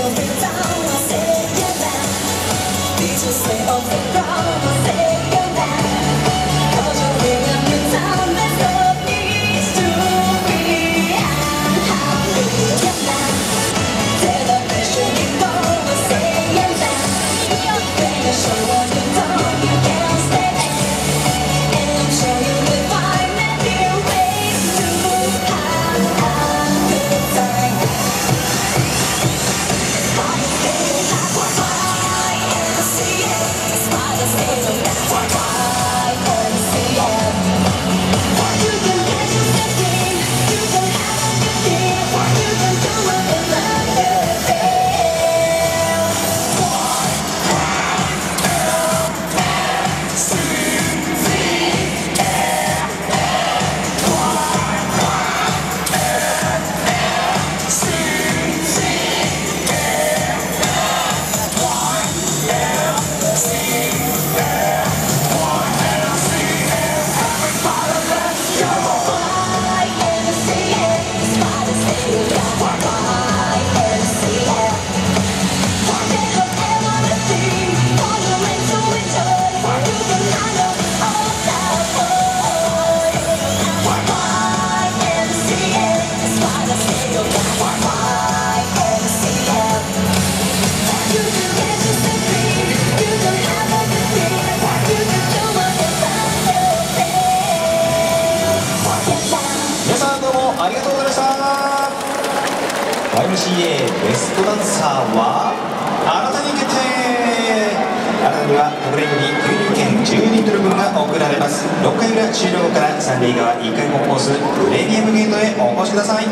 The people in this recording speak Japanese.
Thank you. Ｍｃａ ベストダンサーはあなたに決定あなたには特例より牛乳券12リットル分が贈られます。6回裏終了後から三塁側1回コンコースプレミアムゲートへお越しください。